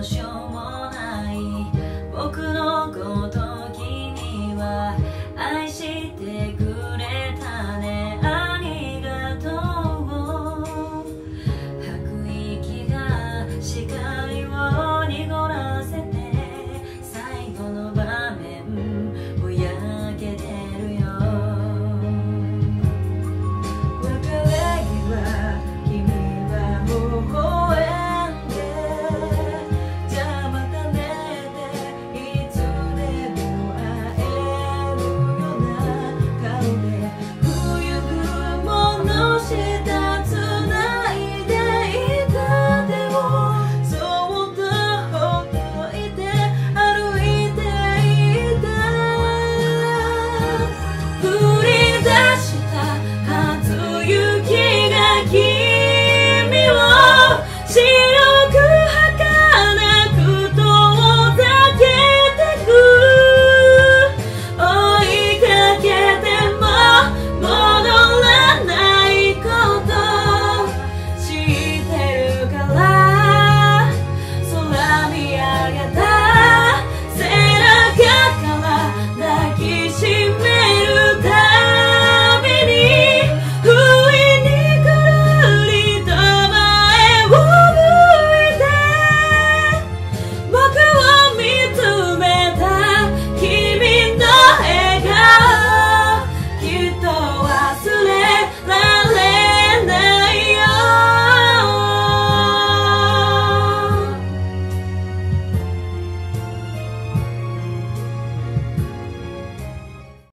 emotion Yeah.